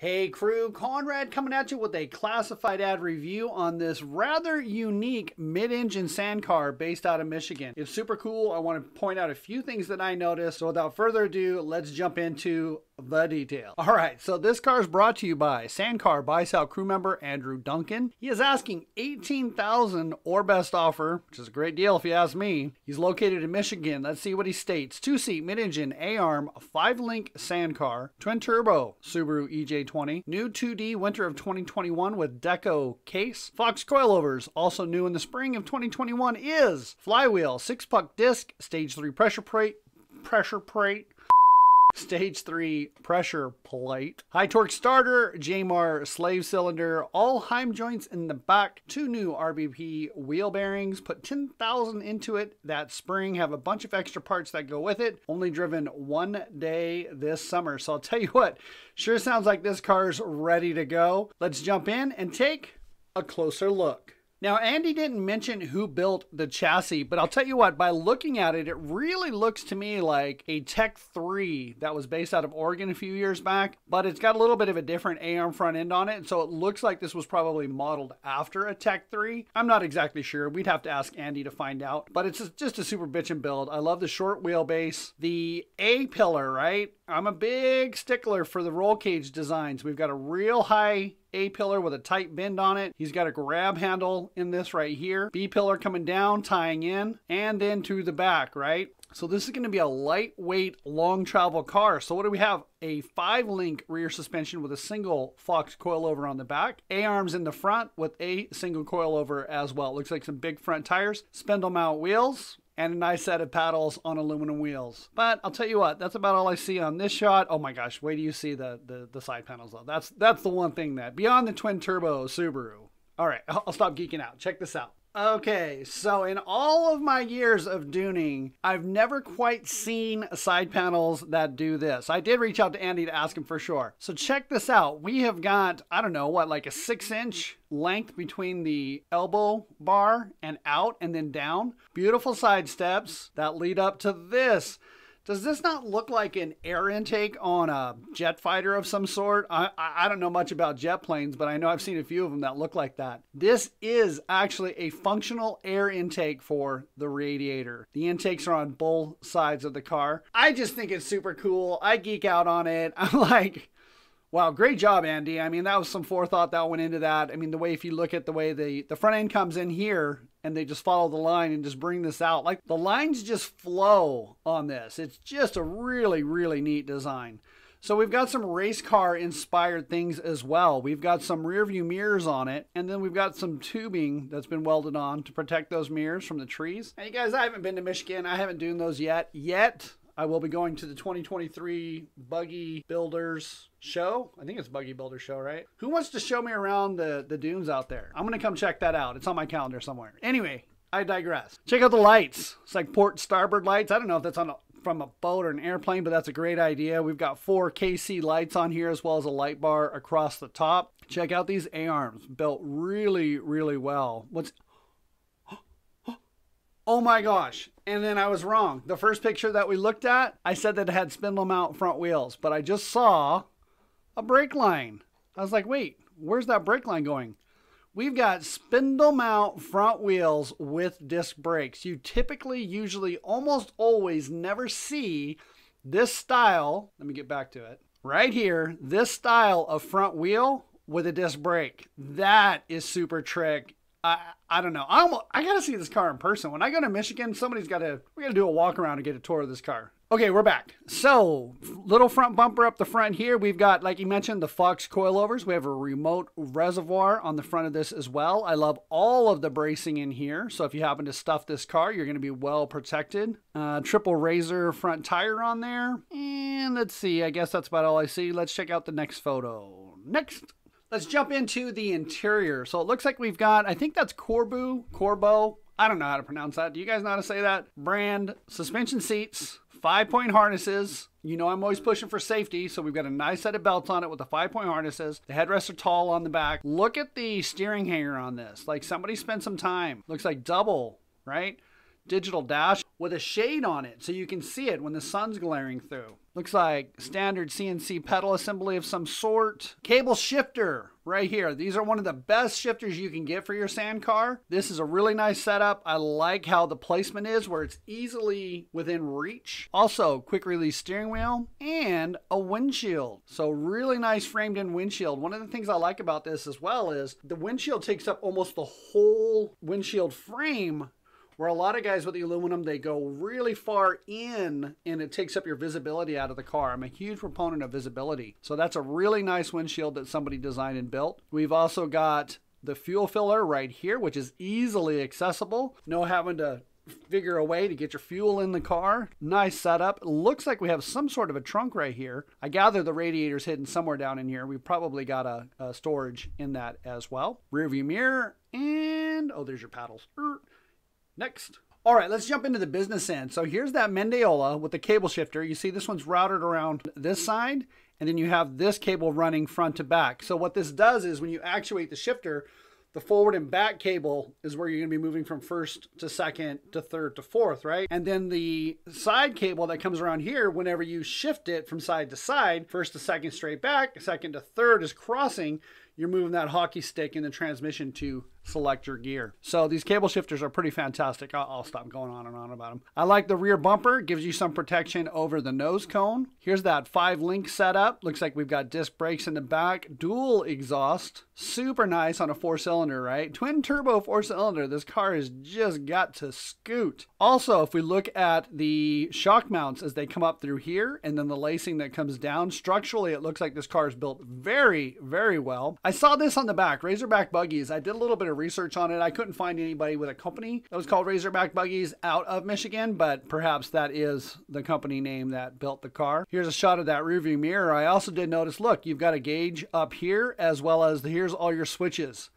Hey crew, Conrad coming at you with a classified ad review on this rather unique mid-engine sand car based out of Michigan. It's super cool. I want to point out a few things that I noticed. So without further ado, let's jump into the detail. All right, so this car is brought to you by Sandcar Buy Sell crew member Andrew Duncan. He is asking 18,000 or best offer, which is a great deal if you ask me. He's located in Michigan. Let's see what he states. Two-seat mid-engine A-arm 5-link sand car, twin turbo Subaru EJ20, new 2D winter of 2021 with deco case. Fox coilovers, also new in the spring of 2021 is flywheel, six-puck disc, stage 3 pressure plate, pressure plate, Stage 3 pressure plate. High torque starter, Jamar slave cylinder, all Heim joints in the back, two new RBP wheel bearings, put 10,000 into it that spring, have a bunch of extra parts that go with it. Only driven one day this summer. So I'll tell you what, sure sounds like this car's ready to go. Let's jump in and take a closer look. Now, Andy didn't mention who built the chassis, but I'll tell you what, by looking at it, it really looks to me like a Tech 3 that was based out of Oregon a few years back, but it's got a little bit of a different A-arm front end on it, so it looks like this was probably modeled after a Tech 3. I'm not exactly sure. We'd have to ask Andy to find out, but it's just a super bitchin' build. I love the short wheelbase. The A-pillar, right? I'm a big stickler for the roll cage designs. We've got a real high a pillar with a tight bend on it. He's got a grab handle in this right here. B pillar coming down, tying in, and then to the back, right? So this is going to be a lightweight, long travel car. So what do we have? A five link rear suspension with a single Fox coilover on the back. A-arms in the front with a single coilover as well. Looks like some big front tires. Spindle mount wheels and a nice set of paddles on aluminum wheels. But I'll tell you what, that's about all I see on this shot. Oh my gosh, wait do you see the, the, the side panels though. That's, that's the one thing that, beyond the twin turbo Subaru. All right, I'll stop geeking out. Check this out. Okay, so in all of my years of dooning, I've never quite seen side panels that do this. I did reach out to Andy to ask him for sure. So check this out. We have got, I don't know, what, like a six inch length between the elbow bar and out and then down. Beautiful side steps that lead up to this. Does this not look like an air intake on a jet fighter of some sort? I, I don't know much about jet planes, but I know I've seen a few of them that look like that. This is actually a functional air intake for the radiator. The intakes are on both sides of the car. I just think it's super cool. I geek out on it. I'm like, Wow, great job, Andy. I mean, that was some forethought that went into that. I mean, the way if you look at the way the the front end comes in here and they just follow the line and just bring this out, like the lines just flow on this. It's just a really really neat design. So we've got some race car inspired things as well. We've got some rear view mirrors on it, and then we've got some tubing that's been welded on to protect those mirrors from the trees. Hey guys, I haven't been to Michigan. I haven't done those yet. Yet. I will be going to the 2023 Buggy Builders show. I think it's Buggy Builder show, right? Who wants to show me around the, the dunes out there? I'm going to come check that out. It's on my calendar somewhere. Anyway, I digress. Check out the lights. It's like port starboard lights. I don't know if that's on a, from a boat or an airplane, but that's a great idea. We've got four KC lights on here as well as a light bar across the top. Check out these A-arms built really, really well. What's Oh my gosh. And then I was wrong. The first picture that we looked at, I said that it had spindle mount front wheels, but I just saw a brake line. I was like, wait, where's that brake line going? We've got spindle mount front wheels with disc brakes. You typically, usually, almost always never see this style. Let me get back to it. Right here, this style of front wheel with a disc brake. That is super trick I I don't know. I almost, I gotta see this car in person. When I go to Michigan, somebody's gotta we gotta do a walk around and get a tour of this car. Okay, we're back. So little front bumper up the front here. We've got, like you mentioned, the Fox coilovers. We have a remote reservoir on the front of this as well. I love all of the bracing in here. So if you happen to stuff this car, you're gonna be well protected. Uh, triple razor front tire on there. And let's see. I guess that's about all I see. Let's check out the next photo. Next. Let's jump into the interior. So it looks like we've got, I think that's Corbu, Corbo. I don't know how to pronounce that. Do you guys know how to say that? Brand, suspension seats, five point harnesses. You know I'm always pushing for safety, so we've got a nice set of belts on it with the five point harnesses. The headrests are tall on the back. Look at the steering hanger on this. Like somebody spent some time. Looks like double, right? Digital dash with a shade on it so you can see it when the sun's glaring through. Looks like standard CNC pedal assembly of some sort. Cable shifter right here. These are one of the best shifters you can get for your sand car. This is a really nice setup. I like how the placement is where it's easily within reach. Also, quick release steering wheel and a windshield. So really nice framed in windshield. One of the things I like about this as well is the windshield takes up almost the whole windshield frame where a lot of guys with the aluminum they go really far in and it takes up your visibility out of the car i'm a huge proponent of visibility so that's a really nice windshield that somebody designed and built we've also got the fuel filler right here which is easily accessible no having to figure a way to get your fuel in the car. Nice setup. looks like we have some sort of a trunk right here. I gather the radiator's hidden somewhere down in here. We probably got a, a storage in that as well. Rearview mirror and oh, there's your paddles. Er, Next. All right, let's jump into the business end. So here's that Mendeola with the cable shifter. You see this one's routed around this side, and then you have this cable running front to back. So what this does is when you actuate the shifter, the forward and back cable is where you're going to be moving from first to second to third to fourth, right? And then the side cable that comes around here, whenever you shift it from side to side, first to second straight back, second to third is crossing, you're moving that hockey stick in the transmission to select your gear. So these cable shifters are pretty fantastic. I'll, I'll, stop going on and on about them. I like the rear bumper. Gives you some protection over the nose cone. Here's that five link setup. Looks like we've got disc brakes in the back, dual exhaust. Super nice on a four cylinder, right? Twin turbo four cylinder. This car has just got to scoot. Also, if we look at the shock mounts as they come up through here and then the lacing that comes down, structurally it looks like this car is built very, very well. Saw this on the back, Razorback Buggies. I did a little bit of research on it. I couldn't find anybody with a company that was called Razorback Buggies out of Michigan, but perhaps that is the company name that built the car. Here's a shot of that rearview mirror. I also did notice, look, you've got a gauge up here as well as the, here's all your switches.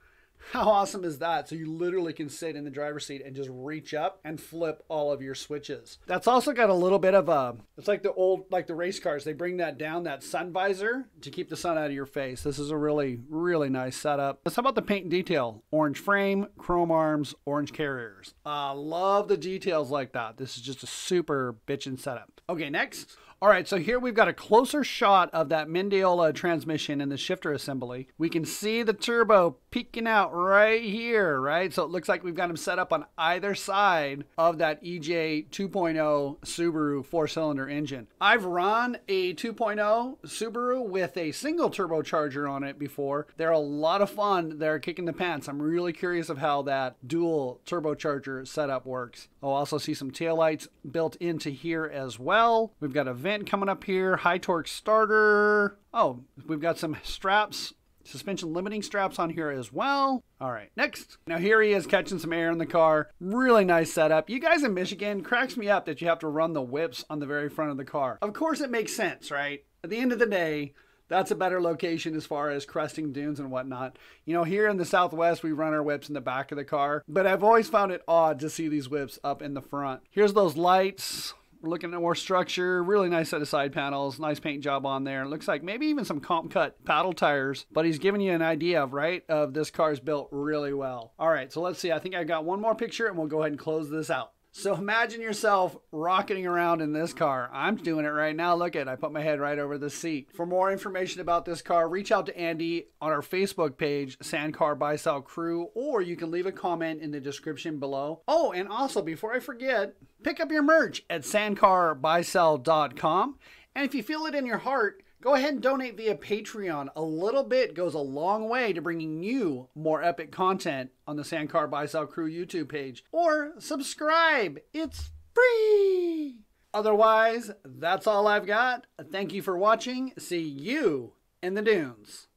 How awesome is that? So you literally can sit in the driver's seat and just reach up and flip all of your switches. That's also got a little bit of a, it's like the old, like the race cars. They bring that down, that sun visor to keep the sun out of your face. This is a really, really nice setup. Let's talk about the paint and detail. Orange frame, chrome arms, orange carriers. I uh, love the details like that. This is just a super bitchin' setup. Okay, next. All right, so here we've got a closer shot of that Mendeola transmission and the shifter assembly. We can see the turbo peeking out right here, right? So it looks like we've got them set up on either side of that EJ 2.0 Subaru four-cylinder engine. I've run a 2.0 Subaru with a single turbocharger on it before. They're a lot of fun. They're kicking the pants. I'm really curious of how that dual turbocharger setup works. I'll also see some taillights built into here as well. We've got a vent vent coming up here, high torque starter. Oh, we've got some straps, suspension limiting straps on here as well. All right, next. Now here he is catching some air in the car. Really nice setup. You guys in Michigan cracks me up that you have to run the whips on the very front of the car. Of course it makes sense, right? At the end of the day, that's a better location as far as cresting dunes and whatnot. You know, here in the Southwest, we run our whips in the back of the car, but I've always found it odd to see these whips up in the front. Here's those lights. We're looking at more structure, really nice set of side panels, nice paint job on there. It looks like maybe even some comp cut paddle tires, but he's giving you an idea of, right, of this car's built really well. All right, so let's see. I think I got one more picture and we'll go ahead and close this out. So imagine yourself rocketing around in this car. I'm doing it right now. Look at I put my head right over the seat. For more information about this car, reach out to Andy on our Facebook page, Sandcar Buy Sell Crew, or you can leave a comment in the description below. Oh, and also before I forget, pick up your merch at sandcarbuysell.com. And if you feel it in your heart, Go ahead and donate via Patreon. A little bit goes a long way to bringing you more epic content on the Sandcar Buy Sell Crew YouTube page. Or subscribe, it's free. Otherwise, that's all I've got. Thank you for watching. See you in the dunes.